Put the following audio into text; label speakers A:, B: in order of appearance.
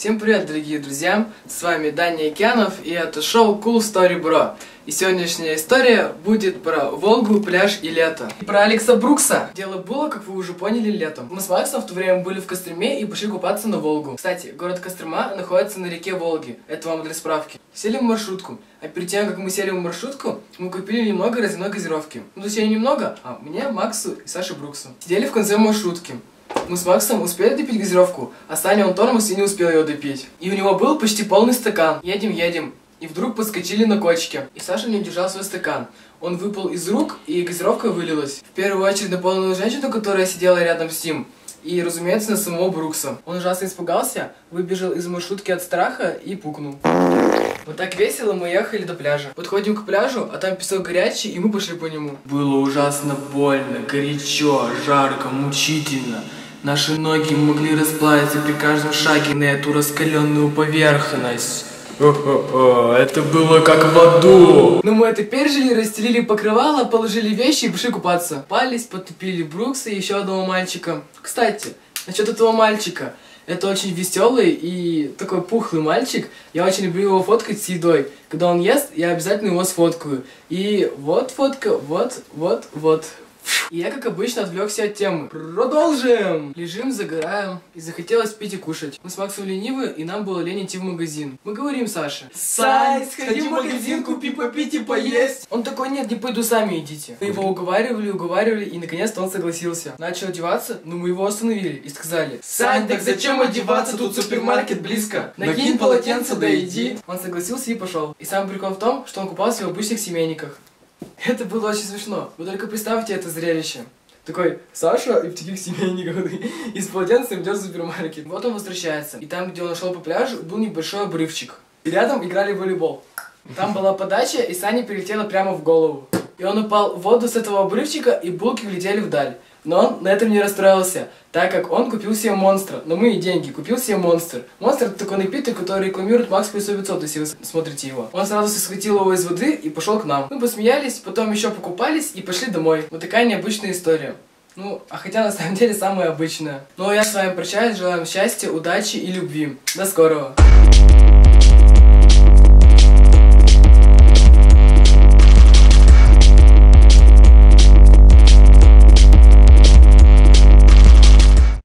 A: Всем привет, дорогие друзья! С вами Даня Океанов и это шоу Cool Story Bro. И сегодняшняя история будет про Волгу, пляж и лето. И про Алекса Брукса. Дело было, как вы уже поняли, летом. Мы с Максом в то время были в Костроме и пошли купаться на Волгу. Кстати, город Кострома находится на реке Волги. Это вам для справки. Сели в маршрутку. А перед тем, как мы сели в маршрутку, мы купили немного разной газировки. Ну, точнее, немного, а мне, Максу и Саше Бруксу. Сидели в конце маршрутки. Мы с Максом успели допить газировку, а Саня он тормоз и не успел ее допить. И у него был почти полный стакан. Едем, едем. И вдруг подскочили на кочке. И Саша не удержал свой стакан. Он выпал из рук, и газировка вылилась. В первую очередь на полную женщину, которая сидела рядом с ним. И, разумеется, на самого Брукса. Он ужасно испугался, выбежал из маршрутки от страха и пукнул. Вот так весело мы ехали до пляжа. Подходим к пляжу, а там песок горячий, и мы пошли по нему. Было ужасно больно, горячо, жарко, мучительно. Наши ноги могли расплавиться при каждом шаге на эту раскаленную поверхность. О-хо-хо, это было как в аду. Ну мы это пережили, расстелили покрывало, положили вещи и пошли купаться. Пались, потопили Брукса и еще одного мальчика. Кстати, насчет этого мальчика. Это очень веселый и такой пухлый мальчик. Я очень люблю его фоткать с едой. Когда он ест, я обязательно его сфоткаю. И вот фотка, вот, вот, вот. И я, как обычно, отвлекся от темы. Продолжим! Лежим, загораем, и захотелось пить и кушать. Мы с Максом ленивы, и нам было лень идти в магазин. Мы говорим Саше.
B: Сань, сходи в магазин, купи попить и поесть.
A: Он такой, нет, не пойду, сами идите. Мы его уговаривали, уговаривали, и наконец-то он согласился. Начал одеваться, но мы его остановили и сказали.
B: Сань, так зачем одеваться, тут супермаркет близко. Накинь полотенце, да иди.
A: Он согласился и пошел. И самый прикол в том, что он купался в обычных семейниках. Это было очень смешно. Вы только представьте это зрелище. Такой Саша и в таких семейниках и с полотенцем идет в супермаркет. Вот он возвращается. И там, где он шел по пляжу, был небольшой обрывчик. И рядом играли в волейбол. Там была подача, и Саня прилетела прямо в голову. И он упал в воду с этого обрывчика, и булки влетели вдаль. Но он на этом не расстроился, так как он купил себе монстра. Но мы и деньги, купил себе монстр. Монстр это такой напиток, который рекламирует Макс плюс 500, если вы смотрите его. Он сразу схватил его из воды и пошел к нам. Мы посмеялись, потом еще покупались и пошли домой. Вот такая необычная история. Ну, а хотя на самом деле самая обычная. Ну а я с вами прощаюсь, желаю вам счастья, удачи и любви. До скорого.